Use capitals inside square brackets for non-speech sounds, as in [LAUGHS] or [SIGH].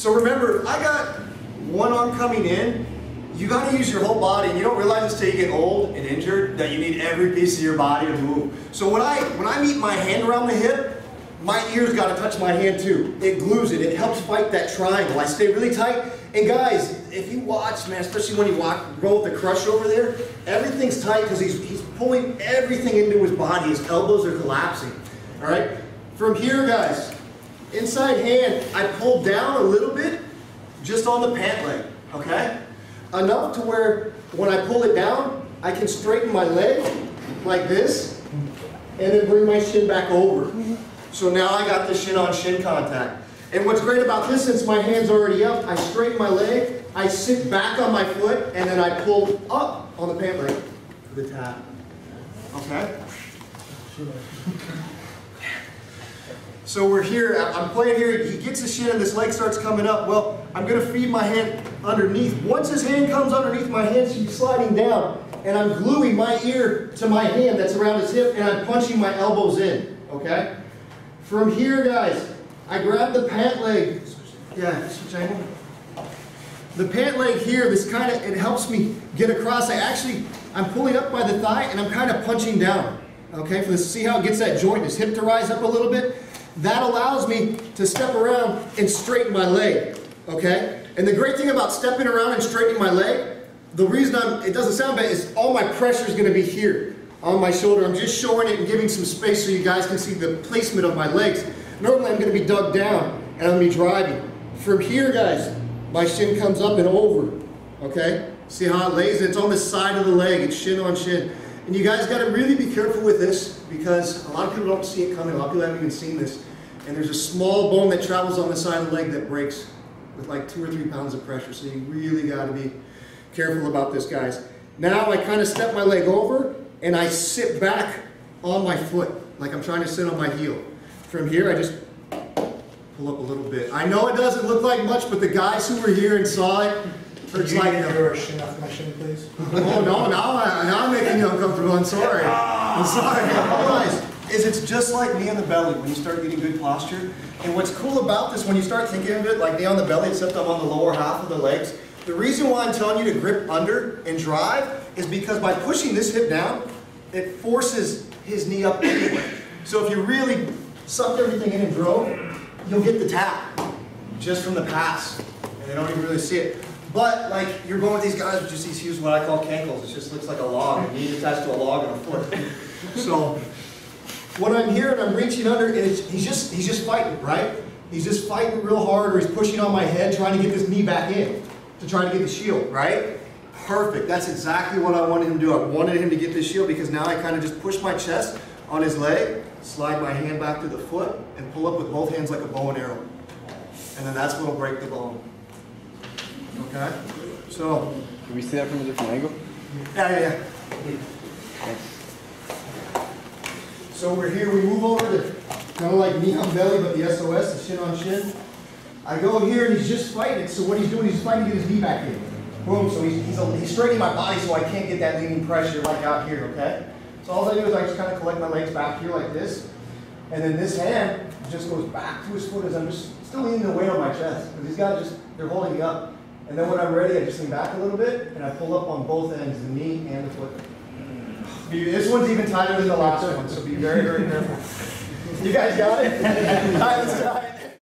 So remember, I got one arm coming in, you gotta use your whole body, and you don't realize till you get old and injured, that you need every piece of your body to move. So when I, when I meet my hand around the hip, my ears gotta touch my hand too. It glues it, it helps fight that triangle. I stay really tight, and guys, if you watch, man, especially when you walk, roll with the crush over there, everything's tight because he's, he's pulling everything into his body. His elbows are collapsing, all right? From here, guys, inside hand, I pull down a little bit, just on the pant leg, okay? Enough to where when I pull it down, I can straighten my leg like this, and then bring my shin back over. So now I got the shin on shin contact. And what's great about this, since my hand's already up, I straighten my leg, I sit back on my foot, and then I pull up on the pant leg for the tap. Okay? So we're here, I'm playing here, he gets his shin and this leg starts coming up. Well, I'm gonna feed my hand underneath. Once his hand comes underneath, my hand keeps sliding down and I'm gluing my ear to my hand that's around his hip and I'm punching my elbows in, okay? From here, guys, I grab the pant leg. Yeah, switch angle. The pant leg here, this kind of, it helps me get across. I actually, I'm pulling up by the thigh and I'm kind of punching down. Okay, for this, see how it gets that joint, his hip to rise up a little bit? That allows me to step around and straighten my leg, okay? And the great thing about stepping around and straightening my leg, the reason I'm, it doesn't sound bad is all my pressure is gonna be here on my shoulder. I'm just showing it and giving some space so you guys can see the placement of my legs. Normally I'm gonna be dug down and I'm gonna be driving. From here, guys, my shin comes up and over, okay? See how it lays? It's on the side of the leg, it's shin on shin. And you guys gotta really be careful with this because a lot of people don't see it coming. A lot of people haven't even seen this. And there's a small bone that travels on the side of the leg that breaks with like two or three pounds of pressure. So you really gotta be careful about this, guys. Now I kind of step my leg over and I sit back on my foot like I'm trying to sit on my heel. From here, I just pull up a little bit. I know it doesn't look like much, but the guys who were here and saw it, it's like... your shin off my shin, please? [LAUGHS] Oh, no, now, I, now I'm making you uncomfortable. I'm sorry. I'm sorry. Guys, is it's just like knee on the belly when you start getting good posture. And what's cool about this, when you start thinking of it like knee on the belly, except I'm on the lower half of the legs, the reason why I'm telling you to grip under and drive is because by pushing this hip down, it forces his knee up anyway. So if you really sucked everything in and drove, you'll get the tap just from the pass. And they don't even really see it. But like you're going with these guys with just these huge what I call cankles. It just looks like a log, a knee attached to a log and a foot. [LAUGHS] so what I'm here and I'm reaching under, and he's just he's just fighting, right? He's just fighting real hard, or he's pushing on my head, trying to get this knee back in to try to get the shield, right? Perfect. That's exactly what I wanted him to do. I wanted him to get the shield because now I kind of just push my chest on his leg, slide my hand back to the foot, and pull up with both hands like a bow and arrow. And then that's what'll break the bone. Okay? So. Can we see that from a different angle? Yeah, yeah, yeah. So we're here, we move over to kind of like knee on belly, but the SOS, the shin on shin. I go here and he's just fighting it. So what he's doing, he's fighting to get his knee back in. Boom, so he's, he's, he's straightening my body so I can't get that leaning pressure like out here, okay? So all I do is I just kind of collect my legs back here like this. And then this hand just goes back to his foot as I'm just still leaning the weight on my chest. Because these guys just, they're holding me up. And then when I'm ready, I just lean back a little bit and I pull up on both ends, the knee and the foot. This one's even tighter than the last one, so be very, very careful. [LAUGHS] You guys got it? [LAUGHS] All right, let's try it.